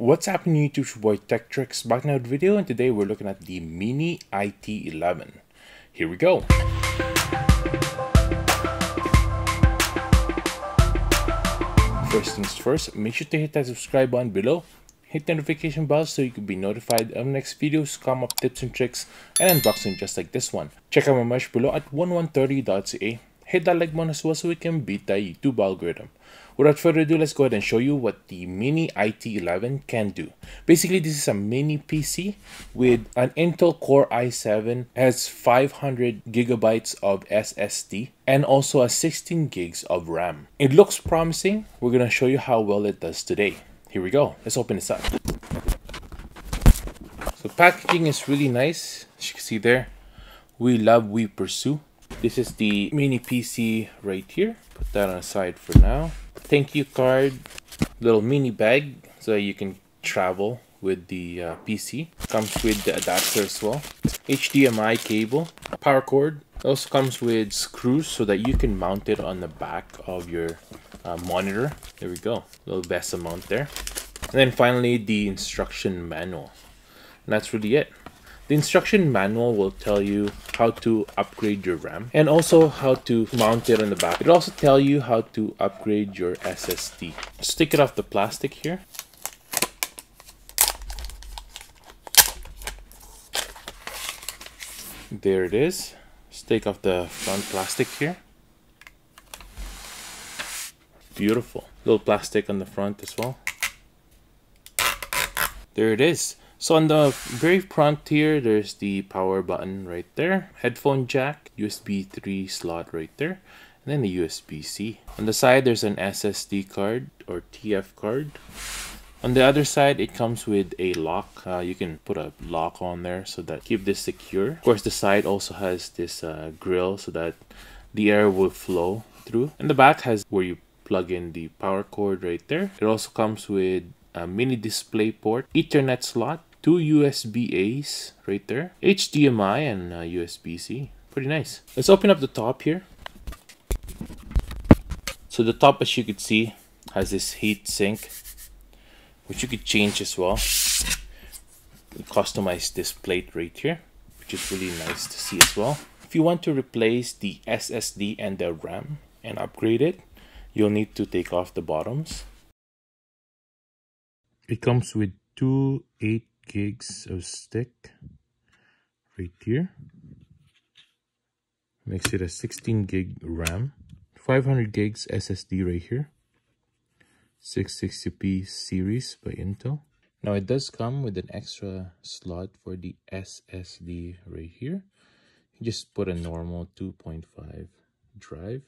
What's happening YouTube? It's your boy TechTRX back another video and today we're looking at the Mini IT11. Here we go. First things first, make sure to hit that subscribe button below, hit the notification bell so you can be notified of next videos, come up tips and tricks, and unboxing just like this one. Check out my merch below at 1130.ca hit that like button as well so we can beat that YouTube algorithm. Without further ado, let's go ahead and show you what the Mini IT11 can do. Basically, this is a mini PC with an Intel Core i7, has 500 gigabytes of SSD, and also a 16 gigs of RAM. It looks promising. We're gonna show you how well it does today. Here we go. Let's open this up. So packaging is really nice. As you can see there, we love, we pursue. This is the mini PC right here. Put that on the side for now. Thank you card, little mini bag so you can travel with the uh, PC. Comes with the adapter as well. HDMI cable, power cord. Also comes with screws so that you can mount it on the back of your uh, monitor. There we go, little VESA mount there. And then finally the instruction manual. And that's really it. The instruction manual will tell you how to upgrade your RAM and also how to mount it on the back. It'll also tell you how to upgrade your SSD. Stick it off the plastic here. There it is. Take off the front plastic here. Beautiful. Little plastic on the front as well. There it is. So on the very front here, there's the power button right there, headphone jack, USB 3 slot right there, and then the USB-C. On the side, there's an SSD card or TF card. On the other side, it comes with a lock. Uh, you can put a lock on there so that keep this secure. Of course, the side also has this uh, grill so that the air will flow through. And the back has where you plug in the power cord right there. It also comes with a mini display port, ethernet slot, two USB-A's right there, HDMI and uh, USB-C. Pretty nice. Let's open up the top here. So the top, as you could see, has this heat sink, which you could change as well. Customize this plate right here, which is really nice to see as well. If you want to replace the SSD and the RAM and upgrade it, you'll need to take off the bottoms. It comes with two 8 gigs of stick right here. Makes it a 16 gig RAM. 500 gigs SSD right here. 660p series by Intel. Now it does come with an extra slot for the SSD right here. You just put a normal 2.5 drive.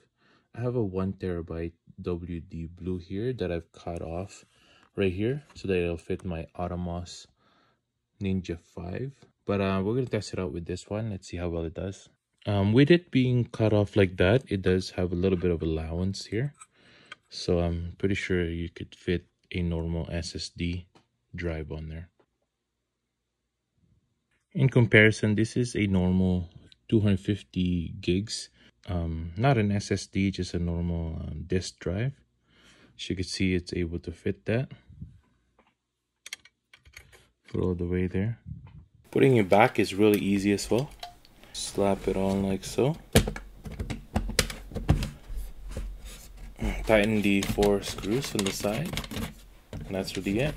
I have a one terabyte WD blue here that I've cut off right here so that it'll fit my Atomos Ninja 5. But uh, we're going to test it out with this one. Let's see how well it does. Um, with it being cut off like that, it does have a little bit of allowance here. So I'm pretty sure you could fit a normal SSD drive on there. In comparison, this is a normal 250 gigs. Um, not an SSD, just a normal um, disk drive. As you can see, it's able to fit that put all the way there. Putting it back is really easy as well. Slap it on like so. Tighten the four screws on the side. And that's really it.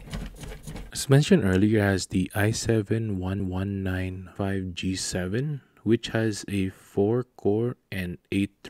As mentioned earlier, has the i7-1195G7, which has a 4 core and 8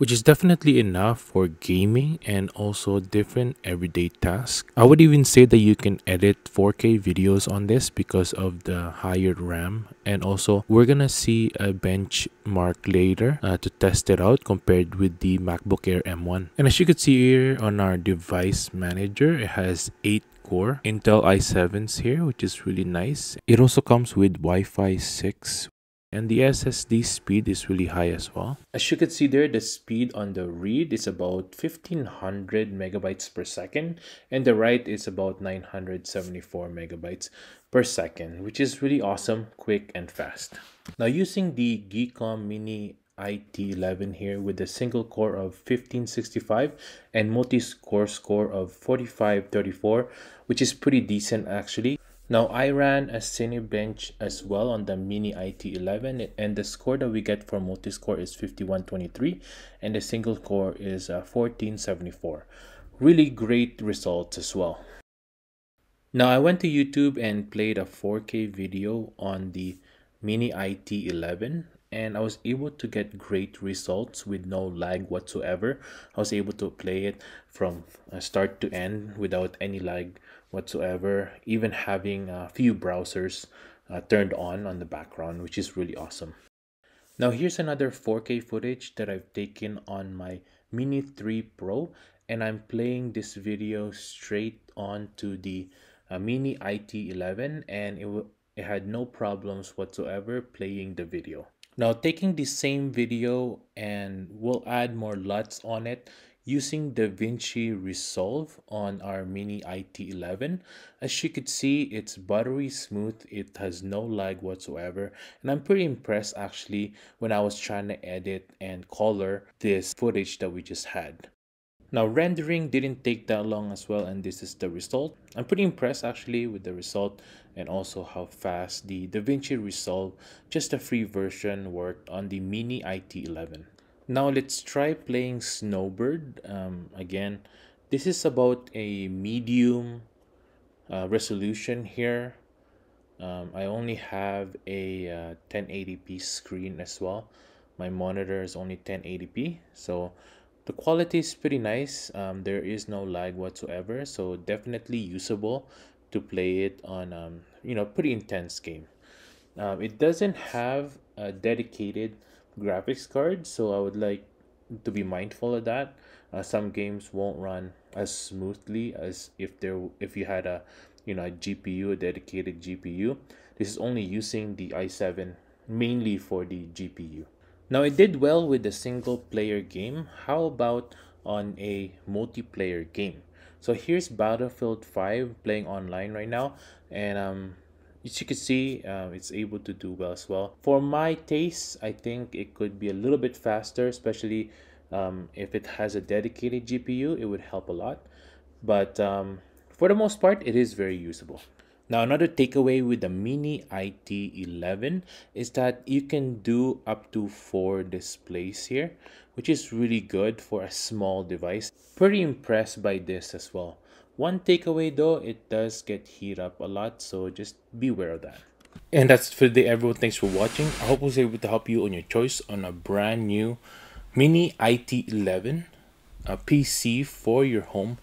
which is definitely enough for gaming and also different everyday tasks. I would even say that you can edit 4K videos on this because of the higher RAM and also we're gonna see a benchmark later uh, to test it out compared with the MacBook Air M1. And as you can see here on our device manager, it has 8 core Intel i7s here, which is really nice. It also comes with Wi-Fi 6 and the SSD speed is really high as well. As you can see there, the speed on the read is about 1500 megabytes per second and the write is about 974 megabytes per second, which is really awesome, quick and fast. Now using the Geekom Mini IT11 here with a single core of 1565 and multi-core score of 4534, which is pretty decent actually. Now I ran a Cinebench as well on the Mini IT11 and the score that we get for multi-score is 5123 and the single core is uh, 1474. Really great results as well. Now I went to YouTube and played a 4K video on the Mini IT11 and I was able to get great results with no lag whatsoever. I was able to play it from uh, start to end without any lag whatsoever, even having a few browsers uh, turned on on the background, which is really awesome. Now here's another 4K footage that I've taken on my Mini 3 Pro and I'm playing this video straight onto the uh, Mini IT11 and it, it had no problems whatsoever playing the video. Now taking the same video and we'll add more LUTs on it using DaVinci Resolve on our Mini IT11. As you could see, it's buttery smooth. It has no lag whatsoever. And I'm pretty impressed actually when I was trying to edit and color this footage that we just had. Now rendering didn't take that long as well and this is the result. I'm pretty impressed actually with the result and also how fast the DaVinci Resolve, just a free version, worked on the Mini IT11. Now let's try playing Snowbird. Um, again, this is about a medium uh, resolution here. Um, I only have a uh, 1080p screen as well. My monitor is only 1080p, so the quality is pretty nice um, there is no lag whatsoever so definitely usable to play it on um, you know pretty intense game um, it doesn't have a dedicated graphics card so I would like to be mindful of that uh, some games won't run as smoothly as if there if you had a you know a GPU a dedicated GPU this is only using the i7 mainly for the GPU now it did well with the single player game. How about on a multiplayer game? So here's Battlefield 5 playing online right now and um as you can see uh, it's able to do well as well. For my taste i think it could be a little bit faster especially um, if it has a dedicated gpu it would help a lot. But um, for the most part it is very usable now another takeaway with the Mini IT11 is that you can do up to four displays here, which is really good for a small device. Pretty impressed by this as well. One takeaway though, it does get heat up a lot, so just beware of that. And that's for today everyone. Thanks for watching. I hope I was able to help you on your choice on a brand new Mini IT11 a PC for your home.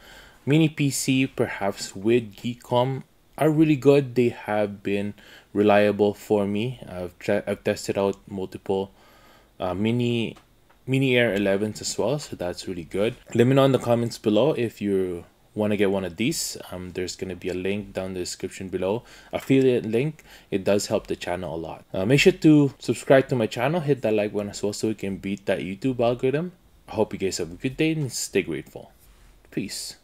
Mini PC perhaps with Geekom are really good. They have been reliable for me. I've I've tested out multiple uh, mini mini air 11s as well, so that's really good. Let me know in the comments below if you want to get one of these. Um, there's going to be a link down the description below, affiliate link. It does help the channel a lot. Uh, make sure to subscribe to my channel, hit that like button as well so we can beat that YouTube algorithm. I hope you guys have a good day and stay grateful. Peace.